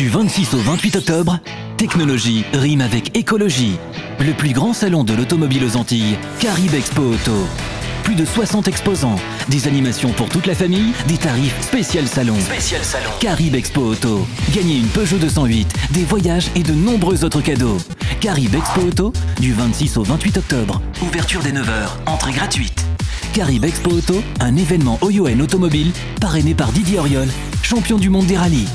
Du 26 au 28 octobre, technologie rime avec écologie. Le plus grand salon de l'automobile aux Antilles, Carib Expo Auto. Plus de 60 exposants, des animations pour toute la famille, des tarifs spécial salon. Spécial Expo Auto. Gagnez une Peugeot 208, des voyages et de nombreux autres cadeaux. Carib Expo Auto, du 26 au 28 octobre. Ouverture dès 9h. Entrée gratuite. Carib Expo Auto, un événement OYON automobile parrainé par Didier Auriol, champion du monde des rallyes.